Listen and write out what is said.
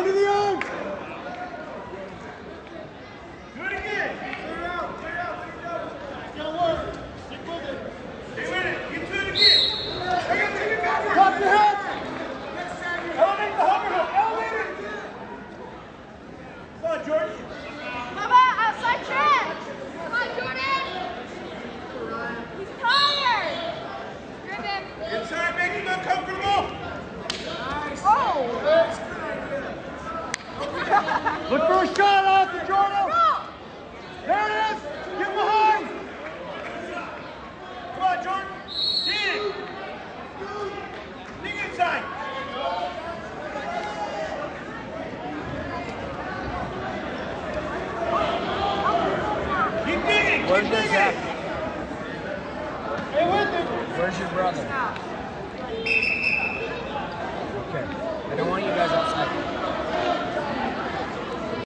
Under the arm. Do it again. Look for a shot the Jordan. There it is. Get behind. Come on, Jordan. Dig. Dig inside. Keep digging. Where's Keep digging. at? Stay with it. Where's your brother?